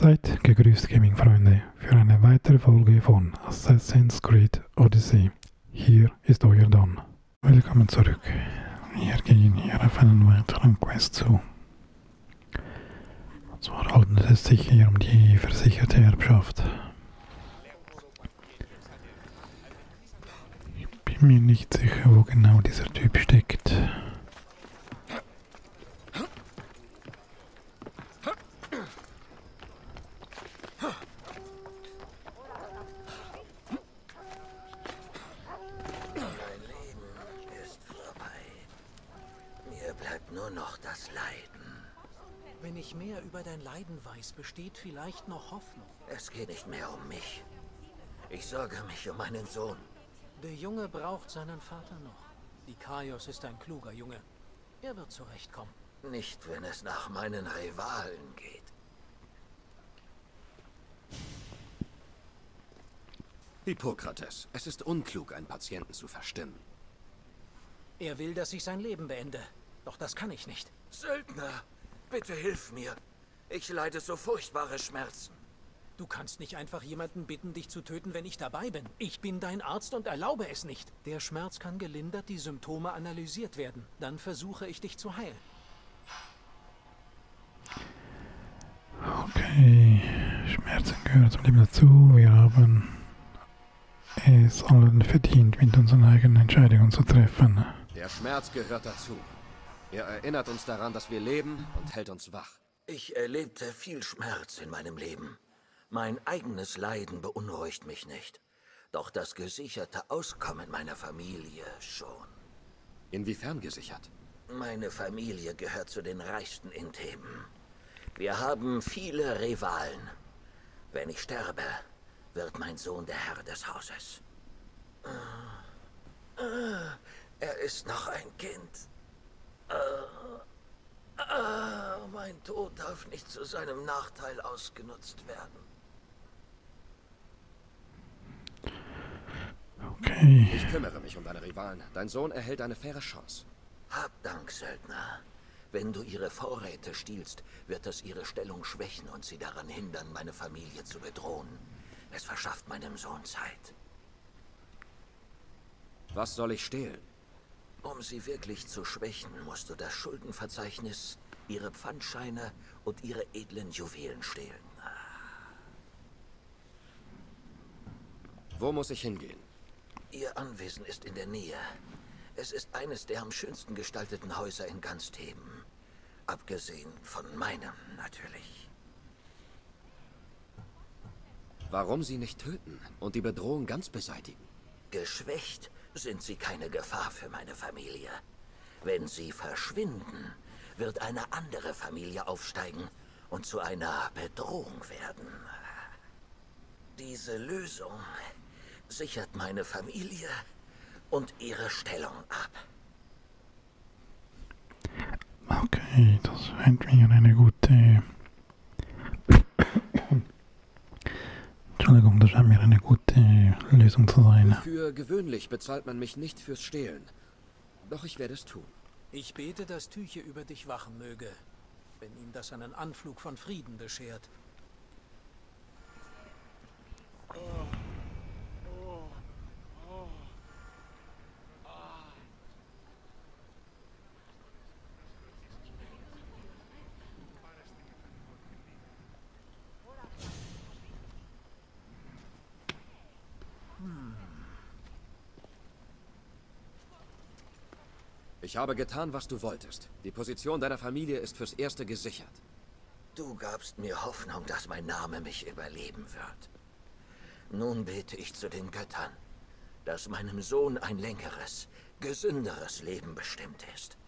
Seid gegrüßt, Gaming-Freunde, für eine weitere Folge von Assassin's Creed Odyssey. Hier ist euer Don. Willkommen zurück. Wir gehen hier auf einen weiteren Quest zu. Und zwar handelt es sich hier um die versicherte Erbschaft. Ich bin mir nicht sicher, wo genau dieser Typ steckt. Mein Leben ist vorbei. Mir bleibt nur noch das Leiden. Wenn ich mehr über dein Leiden weiß, besteht vielleicht noch Hoffnung. Es geht nicht mehr um mich. Ich sorge mich um meinen Sohn. Der Junge braucht seinen Vater noch. Ikaios ist ein kluger Junge. Er wird zurechtkommen. Nicht, wenn es nach meinen Rivalen geht. Hippokrates, es ist unklug, einen Patienten zu verstimmen. Er will, dass ich sein Leben beende. Doch das kann ich nicht. Söldner, bitte hilf mir. Ich leide so furchtbare Schmerzen. Du kannst nicht einfach jemanden bitten, dich zu töten, wenn ich dabei bin. Ich bin dein Arzt und erlaube es nicht. Der Schmerz kann gelindert, die Symptome analysiert werden. Dann versuche ich dich zu heilen. Okay, Schmerzen gehören zum Leben dazu. Wir haben es allen verdient, mit unseren eigenen Entscheidungen zu treffen. Der Schmerz gehört dazu. Er erinnert uns daran, dass wir leben und hält uns wach. Ich erlebte viel Schmerz in meinem Leben. Mein eigenes Leiden beunruhigt mich nicht. Doch das gesicherte Auskommen meiner Familie schon. Inwiefern gesichert? Meine Familie gehört zu den reichsten in Theben. Wir haben viele Rivalen. Wenn ich sterbe, wird mein Sohn der Herr des Hauses. Er ist noch ein Kind. Ah, ah, Mein Tod darf nicht zu seinem Nachteil ausgenutzt werden. Okay, Ich kümmere mich um deine Rivalen. Dein Sohn erhält eine faire Chance. Hab Dank, Söldner. Wenn du ihre Vorräte stiehlst, wird das ihre Stellung schwächen und sie daran hindern, meine Familie zu bedrohen. Es verschafft meinem Sohn Zeit. Was soll ich stehlen? Um sie wirklich zu schwächen, musst du das Schuldenverzeichnis, ihre Pfandscheine und ihre edlen Juwelen stehlen. Wo muss ich hingehen? Ihr Anwesen ist in der Nähe. Es ist eines der am schönsten gestalteten Häuser in ganz Theben. Abgesehen von meinem, natürlich. Warum sie nicht töten und die Bedrohung ganz beseitigen? Geschwächt sind sie keine Gefahr für meine Familie. Wenn sie verschwinden, wird eine andere Familie aufsteigen und zu einer Bedrohung werden. Diese Lösung sichert meine Familie und ihre Stellung ab. okay, das scheint mir eine gute. Entschuldigung, das scheint mir eine gute Lösung zu sein. Für gewöhnlich bezahlt man mich nicht fürs Stehlen. Doch ich werde es tun. Ich bete, dass Tyche über dich wachen möge, wenn ihm das einen Anflug von Frieden beschert. Ich habe getan, was du wolltest. Die Position deiner Familie ist fürs Erste gesichert. Du gabst mir Hoffnung, dass mein Name mich überleben wird. Nun bete ich zu den Göttern, dass meinem Sohn ein längeres, gesünderes Leben bestimmt ist.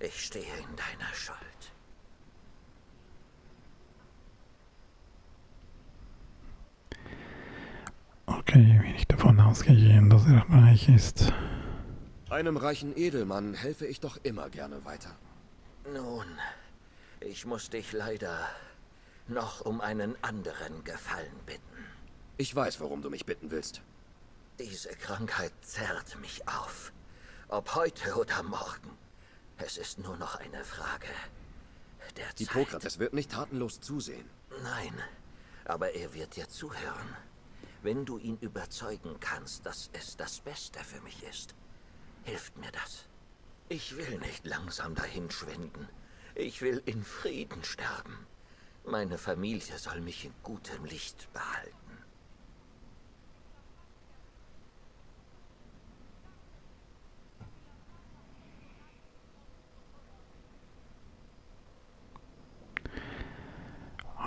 Ich stehe in deiner Schuld. Okay, wenn ich davon ausgehe, dass er reich ist. Einem reichen Edelmann helfe ich doch immer gerne weiter. Nun, ich muss dich leider noch um einen anderen Gefallen bitten. Ich weiß, warum du mich bitten willst. Diese Krankheit zerrt mich auf. Ob heute oder morgen. Es ist nur noch eine Frage der Zeit. Hippokrates wird nicht tatenlos zusehen. Nein, aber er wird dir zuhören. Wenn du ihn überzeugen kannst, dass es das Beste für mich ist, hilft mir das. Ich will nicht langsam dahinschwinden. Ich will in Frieden sterben. Meine Familie soll mich in gutem Licht behalten.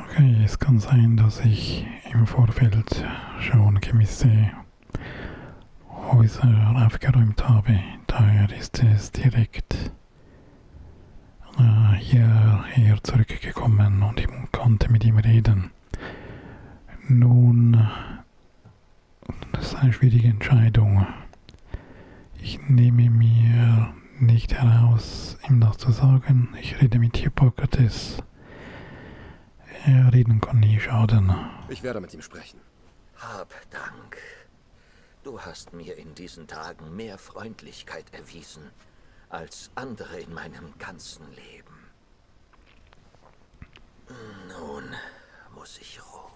Okay, es kann sein, dass ich im Vorfeld schon gewisse Häuser aufgeräumt habe. Daher ist es direkt äh, hierher zurückgekommen und ich konnte mit ihm reden. Nun, das ist eine schwierige Entscheidung. Ich nehme mir nicht heraus, ihm das zu sagen. Ich rede mit Hippokrates. Reden kann nie schaden. Ich werde mit ihm sprechen. Hab. Du hast mir in diesen Tagen mehr Freundlichkeit erwiesen als andere in meinem ganzen Leben. Nun muss ich ruhen.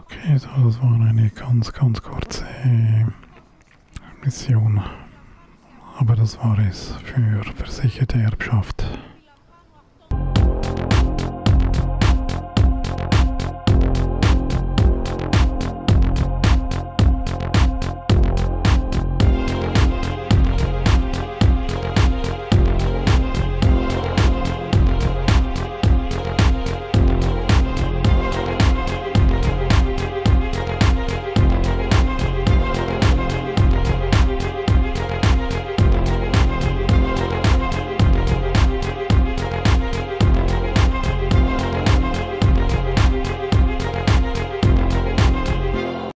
Okay, so das war eine ganz, ganz kurze äh, Mission. Aber das war es für versicherte Erbschaft.